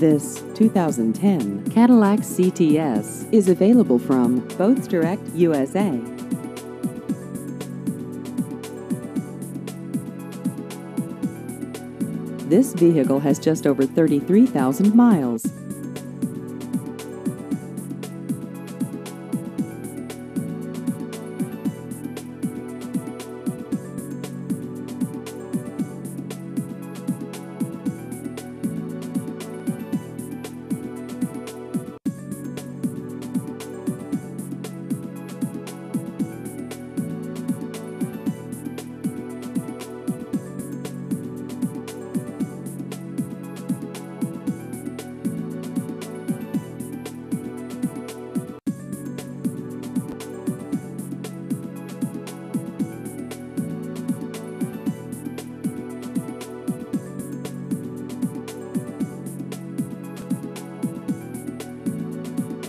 This 2010 Cadillac CTS is available from Boats Direct USA. This vehicle has just over 33,000 miles.